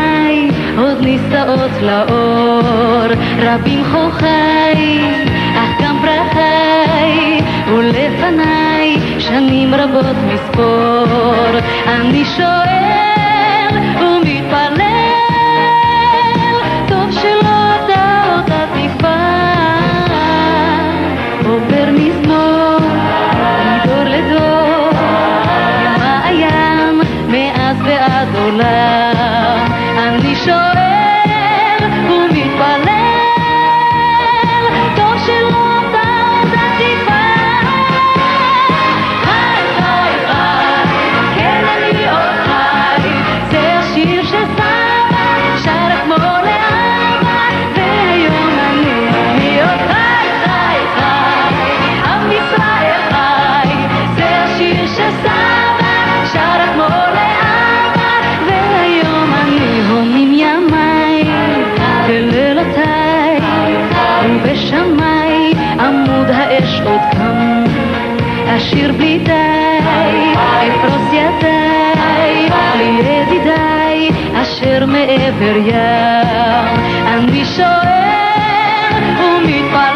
חוכי, עוד נישאות לאור, רבים חוכי, אך גם פרחי, ולפניי שנים רבות מספור. אני שואל ומתפלל, טוב מאז לשיר בלי די, אפרוס ידיי, לידידיי, אשר מעבר ים. אני שואל ומתפלל